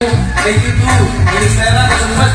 begitu jadi selera dan sumpah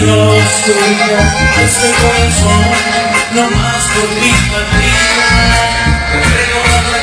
los tuyos Este corazón no más por mi patria Entregado a la